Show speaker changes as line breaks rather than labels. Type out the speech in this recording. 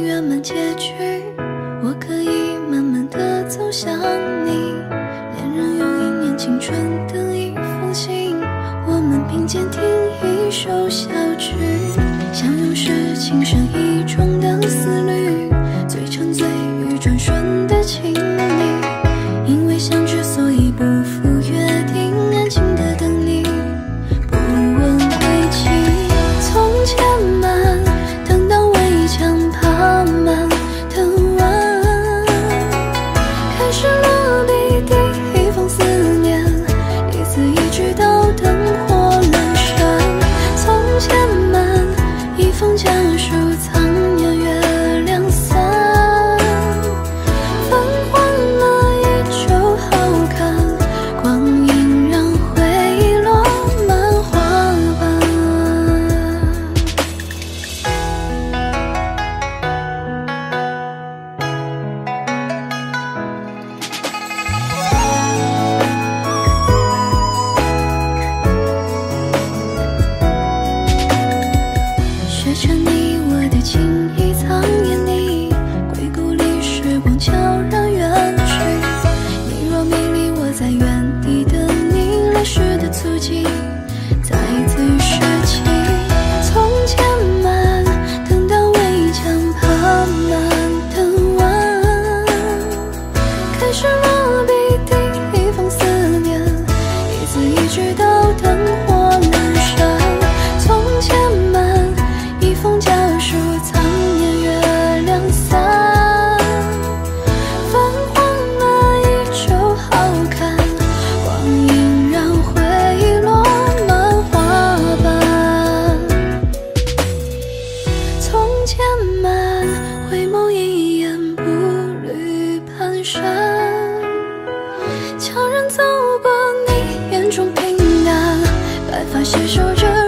圆满结局，我可以慢慢的走向你。恋人用一年青春等一封信，我们并肩听一首小曲。相拥是情深意重的思虑，最沉醉于转瞬的情细数着